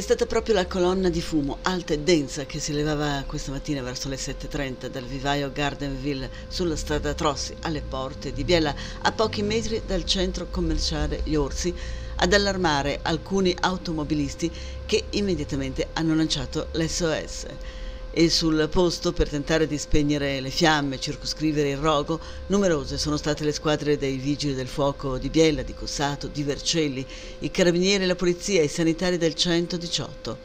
È stata proprio la colonna di fumo alta e densa che si levava questa mattina verso le 7.30 dal vivaio Gardenville sulla strada Trossi alle porte di Biella a pochi metri dal centro commerciale Gli Orsi ad allarmare alcuni automobilisti che immediatamente hanno lanciato l'SOS e sul posto per tentare di spegnere le fiamme, circoscrivere il rogo, numerose sono state le squadre dei vigili del fuoco di Biella, di Cossato, di Vercelli, i carabinieri, la polizia e i sanitari del 118.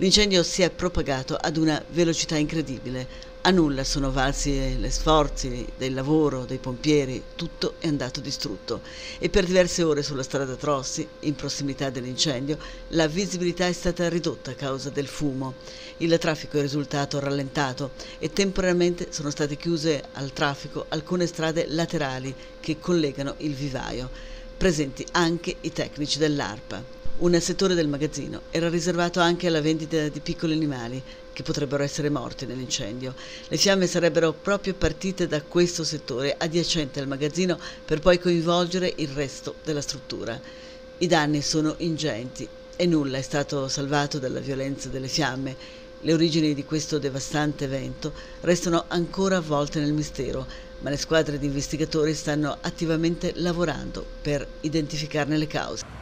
L'incendio si è propagato ad una velocità incredibile. A nulla sono valsi gli sforzi del lavoro dei pompieri, tutto è andato distrutto e per diverse ore sulla strada Trossi, in prossimità dell'incendio, la visibilità è stata ridotta a causa del fumo. Il traffico è risultato rallentato e temporaneamente sono state chiuse al traffico alcune strade laterali che collegano il vivaio. Presenti anche i tecnici dell'ARPA. Un settore del magazzino era riservato anche alla vendita di piccoli animali che potrebbero essere morti nell'incendio. Le fiamme sarebbero proprio partite da questo settore adiacente al magazzino per poi coinvolgere il resto della struttura. I danni sono ingenti e nulla è stato salvato dalla violenza delle fiamme. Le origini di questo devastante evento restano ancora avvolte nel mistero, ma le squadre di investigatori stanno attivamente lavorando per identificarne le cause.